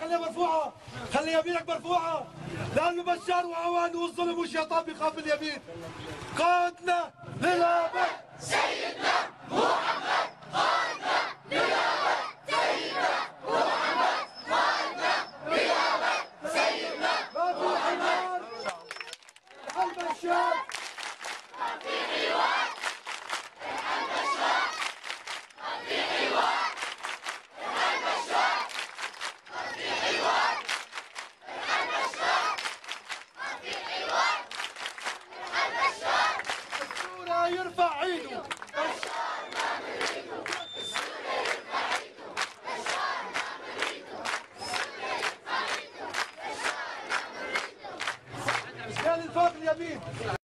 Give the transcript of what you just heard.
خليها مرفوعة. خلي يمينك مرفوعة. لأنه بشار وعوان والظلم والشيطان بيخاف اليمين. قائدنا للأبد. سيدنا قال الفوق اليمين.